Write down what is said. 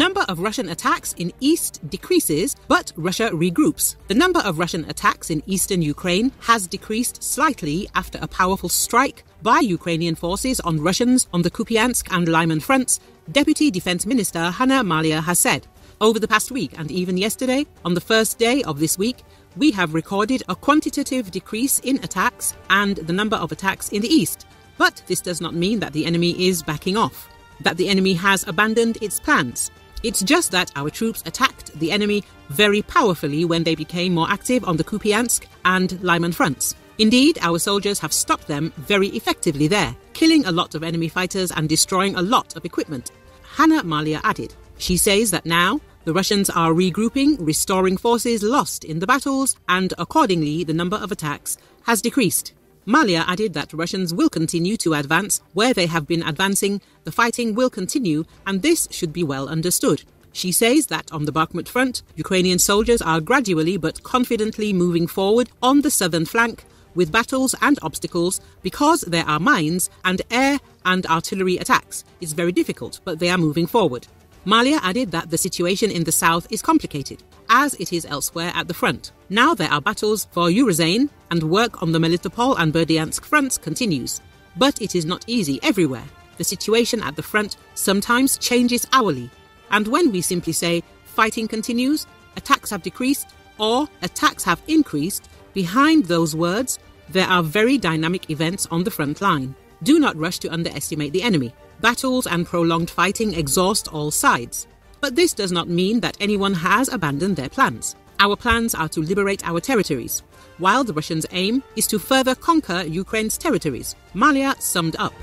number of Russian attacks in east decreases, but Russia regroups. The number of Russian attacks in eastern Ukraine has decreased slightly after a powerful strike by Ukrainian forces on Russians on the Kupiansk and Lyman fronts, Deputy Defense Minister Hanna Maliar has said. Over the past week and even yesterday, on the first day of this week, we have recorded a quantitative decrease in attacks and the number of attacks in the east. But this does not mean that the enemy is backing off, that the enemy has abandoned its plans. It's just that our troops attacked the enemy very powerfully when they became more active on the Kupiansk and Lyman fronts. Indeed, our soldiers have stopped them very effectively there, killing a lot of enemy fighters and destroying a lot of equipment. Hanna Maliar added. She says that now the Russians are regrouping, restoring forces lost in the battles, and accordingly, the number of attacks has decreased. Maliar added that Russians will continue to advance where they have been advancing, the fighting will continue, and this should be well understood. She says that on the Bakhmut front, Ukrainian soldiers are gradually but confidently moving forward on the southern flank with battles and obstacles because there are mines and air and artillery attacks. It's very difficult, but they are moving forward. Maliar added that the situation in the south is complicated, as it is elsewhere at the front. Now there are battles for Urozhaine, and work on the Melitopol and Berdyansk fronts continues. But it is not easy everywhere. The situation at the front sometimes changes hourly, and when we simply say fighting continues, attacks have decreased, or attacks have increased, behind those words, there are very dynamic events on the front line. Do not rush to underestimate the enemy. Battles and prolonged fighting exhaust all sides. But this does not mean that anyone has abandoned their plans. Our plans are to liberate our territories, while the Russians' aim is to further conquer Ukraine's territories, Maliar summed up.